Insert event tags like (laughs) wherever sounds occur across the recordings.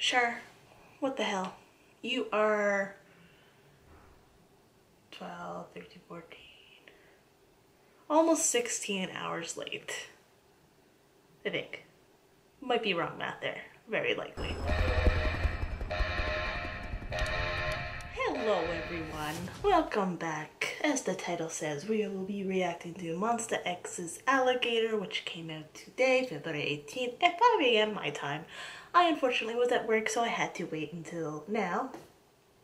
Sure. What the hell? You are 12, 13, 14. Almost 16 hours late. I think. Might be wrong math there. Very likely. Hello everyone. Welcome back. As the title says, we will be reacting to Monsta X's Alligator, which came out today, February 18th at 5 a.m. my time. I unfortunately was at work, so I had to wait until now,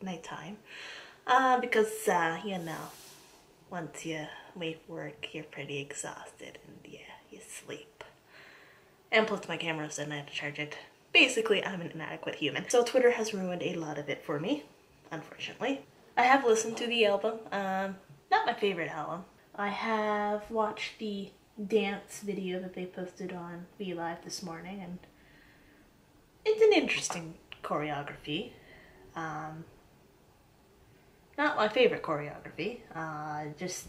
nighttime, uh, because, uh, you know, once you leave work, you're pretty exhausted and yeah, you sleep. And plus my camera's and I had to charge it. Basically, I'm an inadequate human. So Twitter has ruined a lot of it for me, unfortunately. I have listened to the album, um, not my favorite album. I have watched the dance video that they posted on V Live this morning and interesting choreography. Um, not my favorite choreography. Uh, just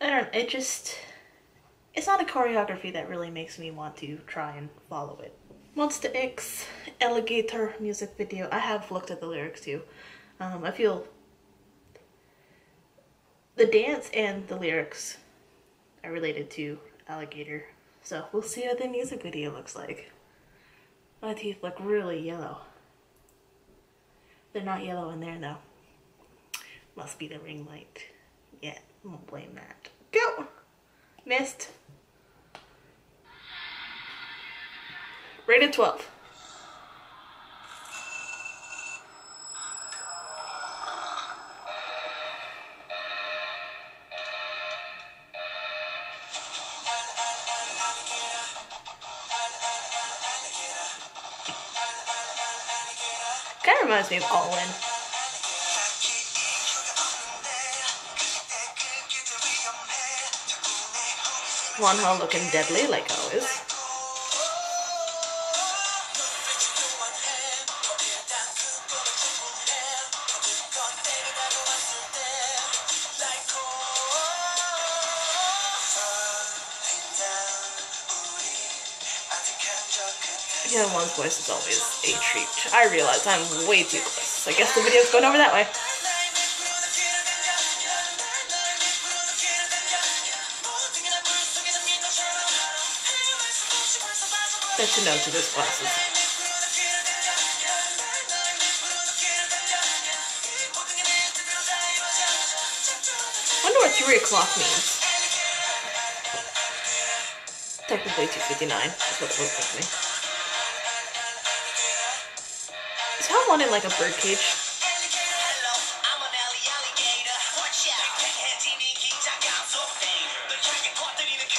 I don't. It just it's not a choreography that really makes me want to try and follow it. Monsta X Alligator music video. I have looked at the lyrics too. Um, I feel the dance and the lyrics are related to alligator so we'll see what the music video looks like. My teeth look really yellow. They're not yellow in there though. Must be the ring light. Yeah, I won't blame that. Go! Missed. Rated 12. Kind of reminds me of All In. Wonho looking deadly like always. One's voice is always a treat. I realize I'm way too close. I guess the video's going over that way. That's a note to his glasses. wonder what 3 o'clock means. Technically 2.59, that's what it looks like me. In like a bird cage?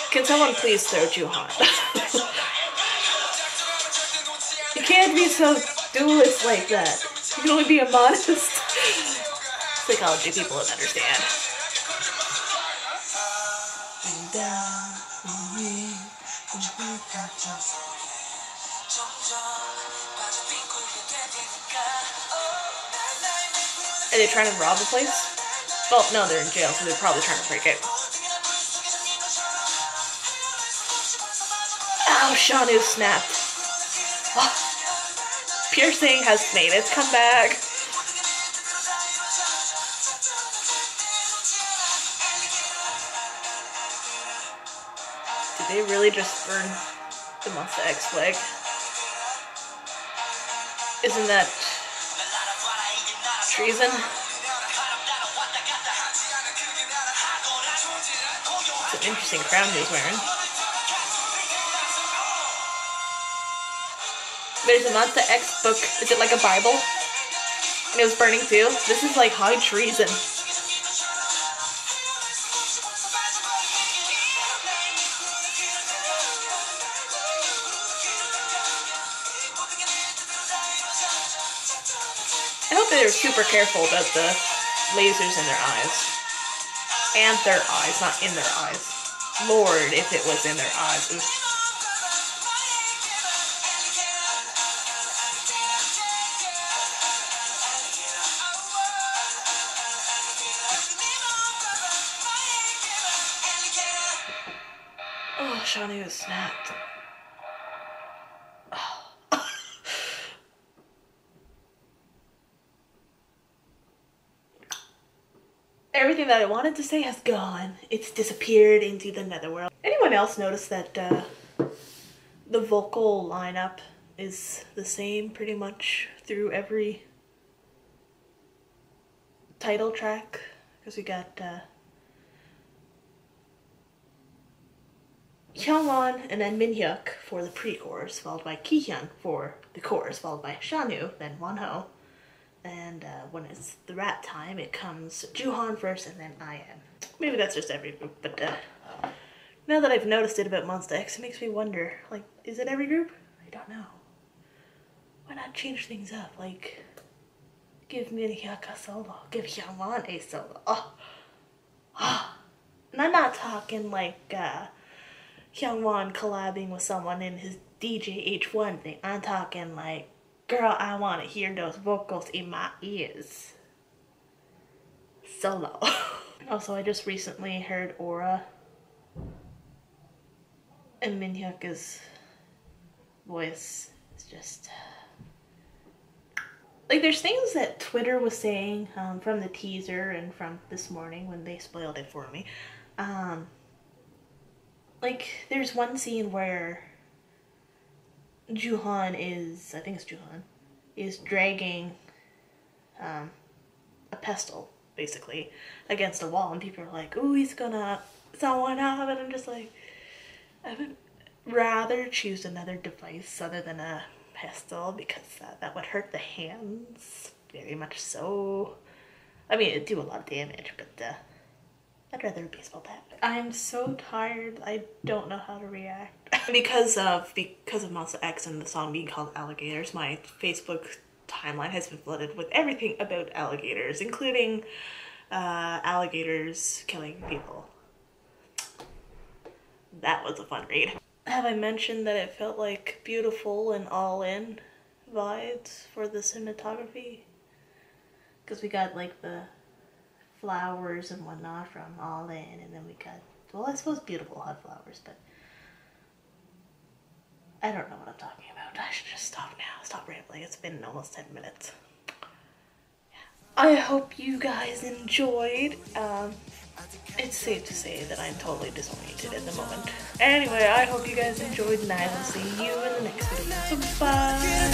Can someone please throw Jooheon? (laughs) you can't be so dualist like that. You can only be a modest. (laughs) Psychology people would understand. Are they trying to rob the place? Well, no, they're in jail, so they're probably trying to break it. Oh, Shownu snapped. Ah. Oh. Piercing has made its comeback. Did they really just burn the Monsta X flag? Isn't that treason? It's an interesting crown he's wearing. There's a Monsta X book. Is it like a Bible? And it was burning too? This is like high treason. They're super careful about the lasers in their eyes. And their eyes, not in their eyes. Lord, if it was in their eyes. Oof. Oh, Shownu was snapped. Everything that I wanted to say has gone. It's disappeared into the netherworld. Anyone else notice that uh, the vocal lineup is the same pretty much through every title track? Because we got uh, Hyungwon and then Minhyuk for the pre-chorus, followed by Kihyun for the chorus, followed by Shownu, then Wonho. And uh, when it's the rat time, it comes Jooheon first and then IM. Maybe that's just every group, but uh, now that I've noticed it about Monsta X, it makes me wonder, like, is it every group? I don't know. Why not change things up? Like, give Minhyuk a solo, give Hyungwon a solo. Oh. oh. And I'm not talking like, uh, collabing with someone in his DJ H.ONE thing. I'm talking like, girl, I want to hear those vocals in my ears. Solo. (laughs) also, I just recently heard Aura and Minhyuk's voice is just like there's things that Twitter was saying um, from the teaser and from this morning when they spoiled it for me. Um, like there's one scene where Jooheon is I think it's Jooheon is dragging um, a pestle basically against a wall and people are like oh he's gonna someone up and I'm just like I would rather choose another device other than a pestle because uh, that would hurt the hands very much so I mean it'd do a lot of damage but uh, I'd rather a baseball bat. I'm so tired. I don't know how to react. Because of because of Monsta X and the song being called Alligators, my Facebook timeline has been flooded with everything about alligators, including uh, alligators killing people. That was a fun read. Have I mentioned that it felt like beautiful and all-in vibes for the cinematography? Because we got like the flowers and whatnot from All In, and then we got, well, I suppose beautiful hot flowers, but I don't know what I'm talking about. I should just stop now. Stop rambling. It's been almost 10 minutes. I hope you guys enjoyed. Um, it's safe to say that I'm totally disoriented at the moment. Anyway, I hope you guys enjoyed and I will see you in the next video. Bye!